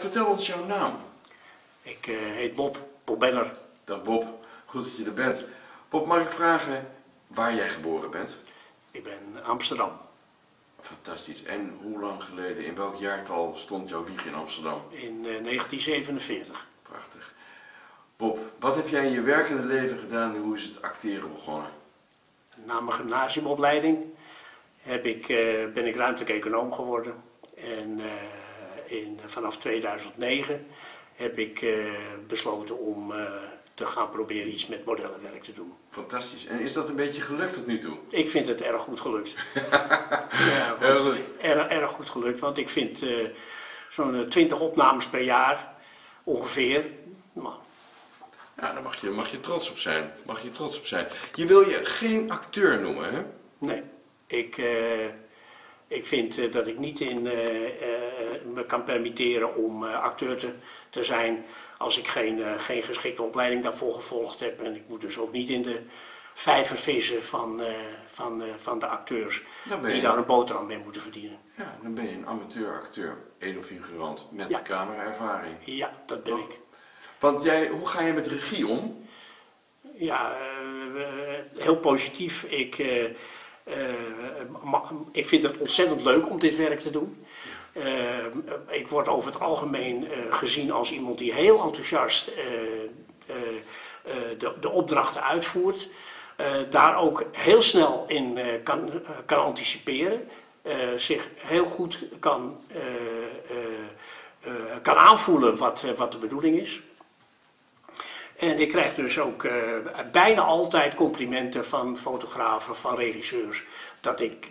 Vertel ons jouw naam. Ik uh, heet Bob, Bob Benner. Dag Bob, goed dat je er bent. Bob, mag ik vragen waar jij geboren bent? Ik ben Amsterdam. Fantastisch. En hoe lang geleden, in welk jaartal stond jouw wieg in Amsterdam? In uh, 1947. Prachtig. Bob, wat heb jij in je werkende leven gedaan en hoe is het acteren begonnen? Na mijn gymnasiumopleiding heb ik, uh, ben ik ruimtelijk econoom geworden. En in, vanaf 2009 heb ik uh, besloten om uh, te gaan proberen iets met modellenwerk te doen. Fantastisch. En is dat een beetje gelukt tot nu toe? Ik vind het erg goed gelukt. ja, want, erg, erg goed gelukt, want ik vind uh, zo'n 20 opnames per jaar ongeveer. Nou. Ja, daar mag je, mag je trots op zijn. Mag je trots op zijn. Je wil je geen acteur noemen, hè? Nee. Ik, ik vind dat ik niet in me kan permitteren om acteur te, te, zijn als ik geen, geen geschikte opleiding daarvoor gevolgd heb. En ik moet dus ook niet in de vijver vissen van, van, van de acteurs die daar een boterham mee moeten verdienen. Ja, dan ben je een amateur-acteur, edelfigurant met ja. cameraervaring. Ja, dat ben ik. Want jij, hoe ga je met regie om? Ja, heel positief. Ik, ik vind het ontzettend leuk om dit werk te doen. Uh, ik word over het algemeen uh, gezien als iemand die heel enthousiast uh, de, de, opdrachten uitvoert. daar ook heel snel in kan, kan anticiperen. zich heel goed kan, kan aanvoelen wat, wat de bedoeling is. En ik krijg dus ook bijna altijd complimenten van fotografen, van regisseurs. Dat ik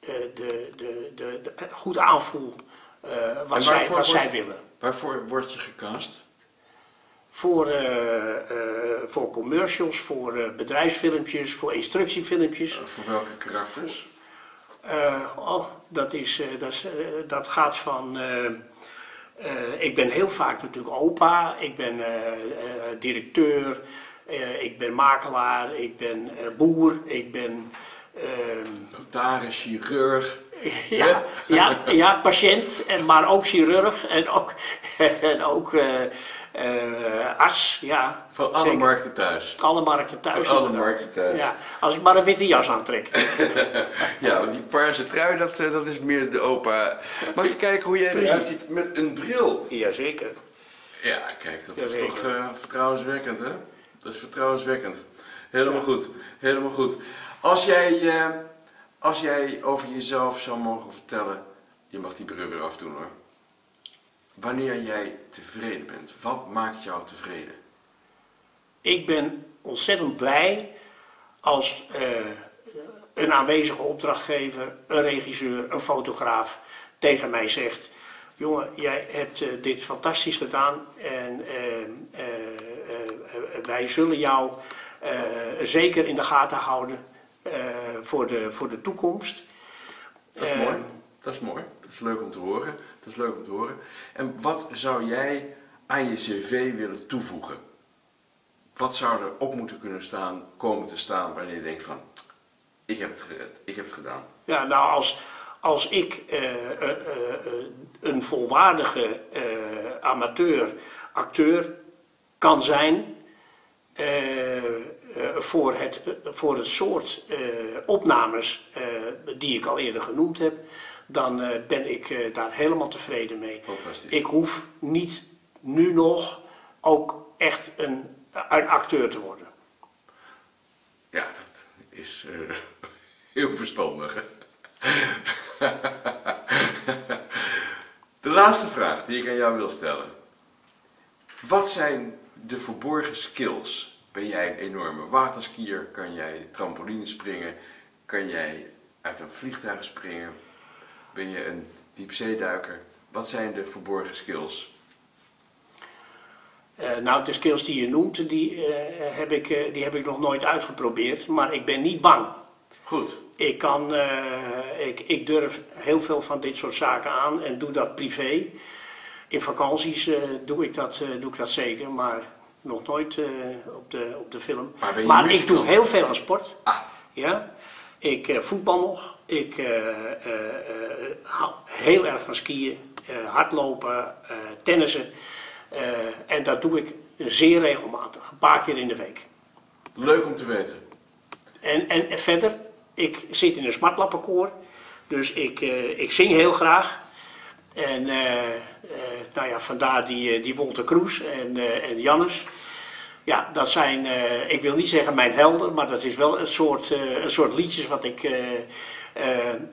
de, de, de, de, goed aanvoel uh, wat, zij, wat zij willen. Waarvoor word je gecast? Voor, voor commercials, voor bedrijfsfilmpjes, voor instructiefilmpjes. voor welke karakters? oh, dat, is, dat, is, dat gaat van... ik ben heel vaak natuurlijk opa, ik ben directeur, ik ben makelaar, ik ben boer, ik ben... Notaris, chirurg. Ja, ja, ja, patiënt, en, maar ook chirurg en ook, en ook uh, uh, as. Ja, Van alle zeker. markten thuis. Alle markten thuis. Alle markten thuis. Ja, als ik maar een witte jas aantrek. ja, die paarse trui, dat, dat is meer de opa. Mag je kijken hoe jij eruit ziet met een bril? Jazeker. Ja, kijk, dat is toch uh, vertrouwenswekkend, hè? Dat is vertrouwenswekkend. Helemaal ja. goed, helemaal goed. Als jij, uh, als jij over jezelf zou mogen vertellen, je mag die bril weer afdoen hoor. Wanneer jij tevreden bent, wat maakt jou tevreden? Ik ben ontzettend blij als uh, een aanwezige opdrachtgever, een regisseur, een fotograaf tegen mij zegt: Jongen, jij hebt uh, dit fantastisch gedaan en wij zullen jou zeker in de gaten houden uh, voor, de, voor de toekomst. Dat is uh, mooi. Dat is mooi. Dat is leuk om te horen. Dat is leuk om te horen. En wat zou jij aan je cv willen toevoegen? Wat zou er op moeten kunnen staan, komen te staan, wanneer je denkt van, ik heb het gered, ik heb het gedaan? Ja, nou als, als ik uh, een volwaardige amateur, acteur kan zijn, voor, het, voor het soort opnames die ik al eerder genoemd heb, dan ben ik daar helemaal tevreden mee. Ik hoef niet nu nog ook echt een, een acteur te worden. Ja, dat is heel verstandig. Hè? De laatste vraag die ik aan jou wil stellen. Wat zijn de verborgen skills ben jij een enorme waterskier? Kan jij trampoline springen? Kan jij uit een vliegtuig springen? Ben je een diepzeeduiker? Wat zijn de verborgen skills? Uh, nou, de skills die je noemt, die, uh, heb ik, uh, die heb ik nog nooit uitgeprobeerd, maar ik ben niet bang. Goed. Ik, kan, ik, ik durf heel veel van dit soort zaken aan en doe dat privé. In vakanties doe, ik dat, doe ik dat zeker, maar nog nooit op, de, op de film. Maar, maar ik doe heel veel aan sport. Ah. Ja? Ik uh, voetbal nog. Ik uh, hou heel erg van skiën. hardlopen, tennissen. en dat doe ik zeer regelmatig, een paar keer in de week. Leuk om te weten. En, en, verder, ik zit in een smartlappenkoor, dus ik, ik zing heel graag. En nou ja, vandaar die, die Wolter Kroes en, en Jannes ja, dat zijn, uh, ik wil niet zeggen mijn helden, maar dat is wel een soort, uh, een soort liedjes wat ik uh,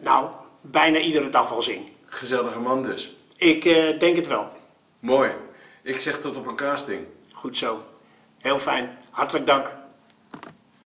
nou, bijna iedere dag wel zing. Gezellige man dus. Ik denk het wel. Mooi. Ik zeg tot op een casting. Goed zo. Heel fijn. Hartelijk dank.